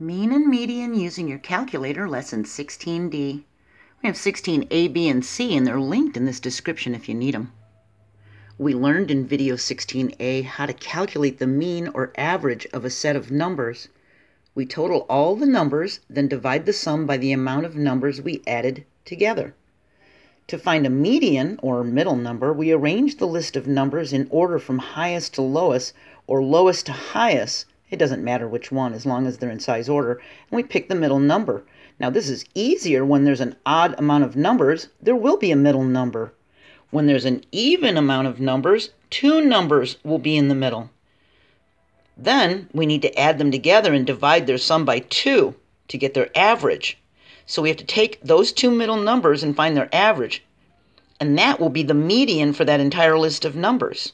Mean and median using your calculator, lesson 16D. We have 16A, B, and C, and they're linked in this description if you need them. We learned in video 16A how to calculate the mean or average of a set of numbers. We total all the numbers, then divide the sum by the amount of numbers we added together. To find a median, or middle number, we arrange the list of numbers in order from highest to lowest, or lowest to highest, it doesn't matter which one as long as they're in size order. And we pick the middle number. Now this is easier when there's an odd amount of numbers. There will be a middle number. When there's an even amount of numbers, two numbers will be in the middle. Then we need to add them together and divide their sum by 2 to get their average. So we have to take those two middle numbers and find their average. And that will be the median for that entire list of numbers.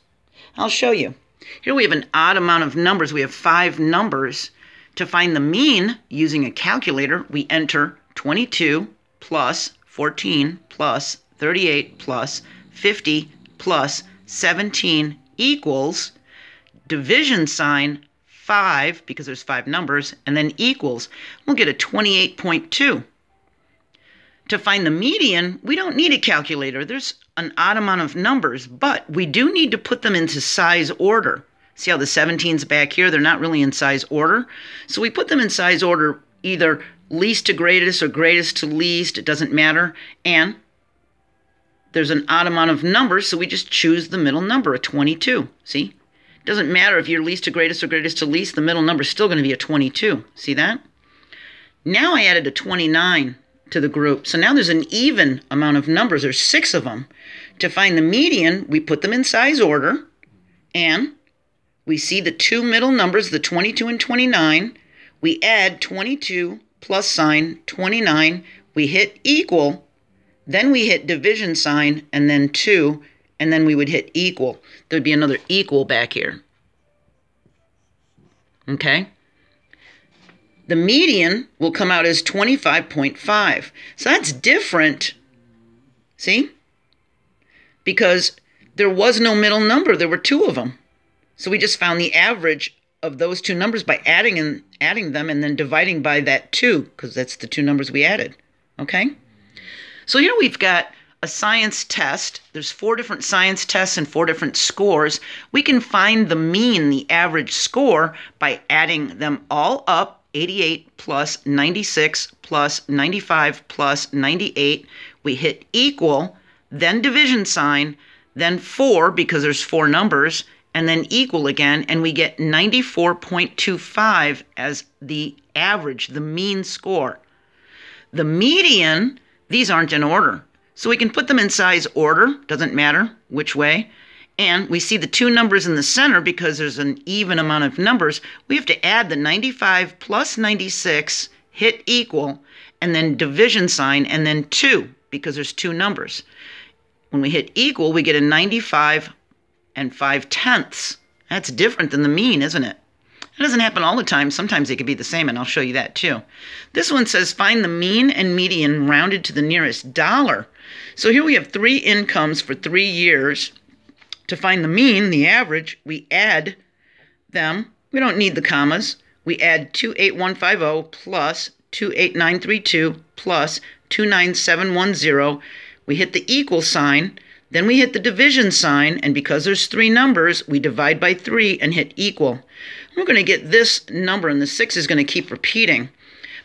I'll show you. Here we have an odd amount of numbers. We have five numbers. To find the mean using a calculator, we enter 22 plus 14 plus 38 plus 50 plus 17 equals division sign 5, because there's five numbers, and then equals. We'll get a 28.2. To find the median, we don't need a calculator. There's an odd amount of numbers, but we do need to put them into size order. See how the 17's back here? They're not really in size order. So we put them in size order either least to greatest or greatest to least. It doesn't matter. And there's an odd amount of numbers, so we just choose the middle number, a 22. See? It doesn't matter if you're least to greatest or greatest to least. The middle number is still going to be a 22. See that? Now I added a 29 to the group. So now there's an even amount of numbers. There's six of them. To find the median, we put them in size order, and we see the two middle numbers, the 22 and 29. We add 22 plus sign 29. We hit equal. Then we hit division sign, and then 2, and then we would hit equal. There'd be another equal back here. Okay? The median will come out as 25.5. So that's different. See? Because there was no middle number, there were two of them. So we just found the average of those two numbers by adding and adding them and then dividing by that 2 because that's the two numbers we added. Okay? So here we've got a science test. There's four different science tests and four different scores. We can find the mean, the average score by adding them all up 88 plus 96 plus 95 plus 98. We hit equal, then division sign, then 4 because there's four numbers, and then equal again, and we get 94.25 as the average, the mean score. The median, these aren't in order. So we can put them in size order, doesn't matter which way. And we see the two numbers in the center because there's an even amount of numbers. We have to add the 95 plus 96, hit equal, and then division sign, and then 2 because there's two numbers. When we hit equal, we get a 95 and 5 tenths. That's different than the mean, isn't it? It doesn't happen all the time. Sometimes it could be the same, and I'll show you that too. This one says find the mean and median rounded to the nearest dollar. So here we have three incomes for three years to find the mean, the average, we add them. We don't need the commas. We add 28150 plus 28932 plus 29710. We hit the equal sign. Then we hit the division sign, and because there's three numbers, we divide by 3 and hit equal. We're going to get this number, and the 6 is going to keep repeating.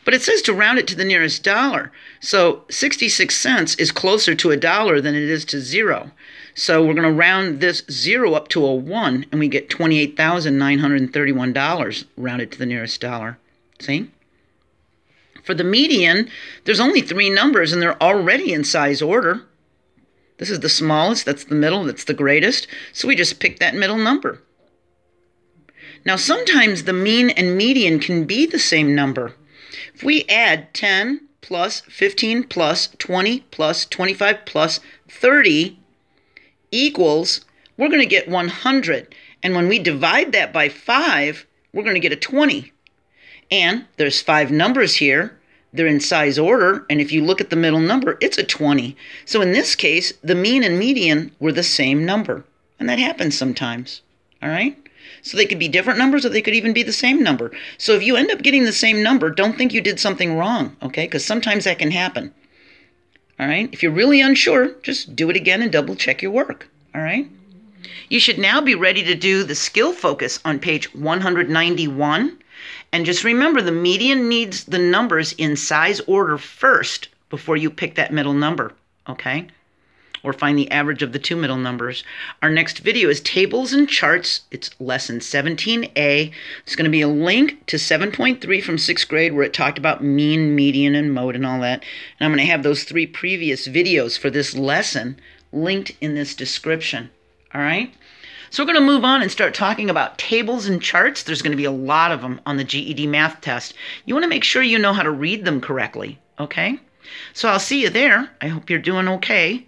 But it says to round it to the nearest dollar. So 66 cents is closer to a dollar than it is to zero. So we're going to round this zero up to a one, and we get $28,931 rounded to the nearest dollar. See? For the median, there's only three numbers, and they're already in size order. This is the smallest, that's the middle, that's the greatest. So we just pick that middle number. Now, sometimes the mean and median can be the same number. If we add 10 plus 15 plus 20 plus 25 plus 30 equals, we're going to get 100. And when we divide that by 5, we're going to get a 20. And there's five numbers here. They're in size order. And if you look at the middle number, it's a 20. So in this case, the mean and median were the same number. And that happens sometimes. All right? So they could be different numbers or they could even be the same number. So if you end up getting the same number, don't think you did something wrong, okay? Because sometimes that can happen. All right? If you're really unsure, just do it again and double check your work. All right? You should now be ready to do the skill focus on page 191. And just remember the median needs the numbers in size order first before you pick that middle number, okay? Or find the average of the two middle numbers. Our next video is tables and charts. It's lesson 17A. It's going to be a link to 7.3 from sixth grade where it talked about mean, median, and mode and all that. And I'm going to have those three previous videos for this lesson linked in this description. All right? So we're going to move on and start talking about tables and charts. There's going to be a lot of them on the GED math test. You want to make sure you know how to read them correctly, okay? So I'll see you there. I hope you're doing okay.